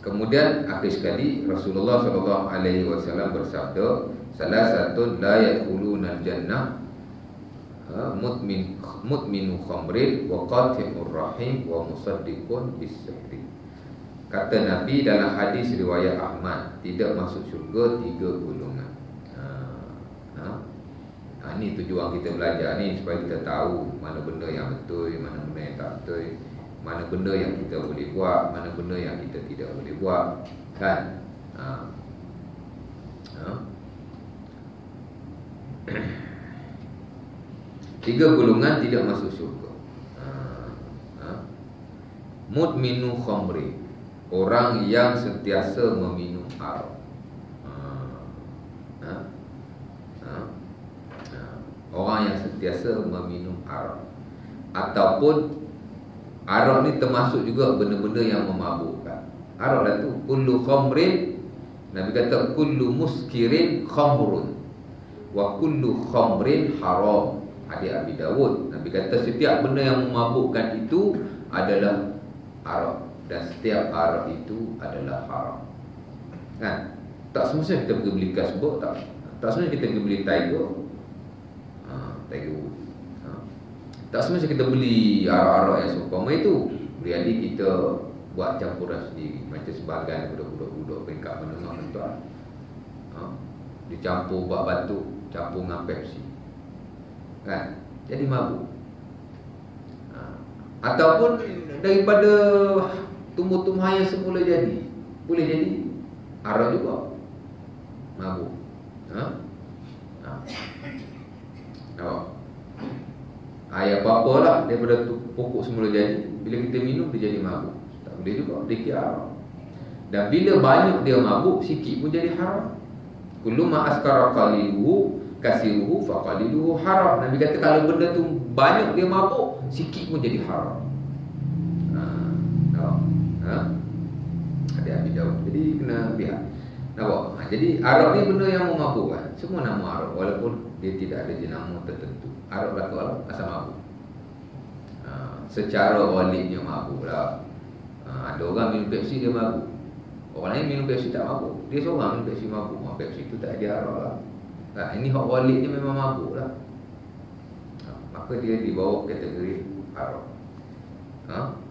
Kemudian akhir sekali Rasulullah sallallahu alaihi wasallam bersabda, salah satu la yadkhuluna jannah ha, mutmin mutminu khamrin wa qatimur rahim wa musaddiqun bis Kata Nabi dalam hadis riwayat Ahmad tidak masuk syurga tiga golongan. Ha, ha. ha ini tujuan kita belajar ni supaya kita tahu mana benda yang betul, mana benda yang tak betul mana benda yang kita boleh buat mana benda yang kita tidak boleh buat kan ha. Ha. tiga golongan tidak masuk syurga ha. Ha. mudminu khamri orang yang sentiasa meminum arak ha. Ha. Ha. Ha. orang yang sentiasa meminum arak ataupun Arak ni termasuk juga benda-benda yang memabukkan. Arak dah tu kullu khamrin Nabi kata kullu muskirin khamrun wa kullu khamrin haram. Hadis Abi Dawud. Nabi kata setiap benda yang memabukkan itu adalah arak dan setiap arak itu adalah haram. Kan? Tak semestinya kita pergi beli kasbuk tak. Tak semestinya kita pergi beli tiger. Ha, tiger tak semestinya kita beli arak-arak yang seumpama itu. Jadi kita buat campuran sendiri. Macam sebagian budak-budak-budak peringkat menengah tuan. Ha? Dicampur buat batu, campur dengan Pepsi. Kan? Jadi mabuk. Ha? Ataupun daripada tumbuh-tumbuhan yang semula jadi. Boleh jadi arak juga. Mabuk. Ha? Nampak? Ayah apa-apa lah. Daripada pokok semula jadi Bila kita minum dia jadi mabuk. Tak boleh juga, dia kira Dan bila banyak dia mabuk, sikit pun jadi haram. Kullu ma'askara qaliluhu kasiruhu faqaliluhu haram. Nabi kata kalau benda tu banyak dia mabuk, sikit pun jadi haram. Ha, ha? Ada Abi Daud. Jadi kena lihat Nampak? Ha, jadi Arab ni benda yang memabukkan Semua nama Arab Walaupun dia tidak ada jenama tertentu. Arab berlaku Arab asal mabuk ha, Secara walidnya mabuk lah ha, Ada orang minum Pepsi dia mabuk Orang lain minum Pepsi tak mabuk Dia seorang minum Pepsi mabuk ha, Pepsi tu tak ada Arab lah. Ha, Ini hak walidnya memang mabuk lah. Ha, Maka dia dibawa kategori Arab. Ha?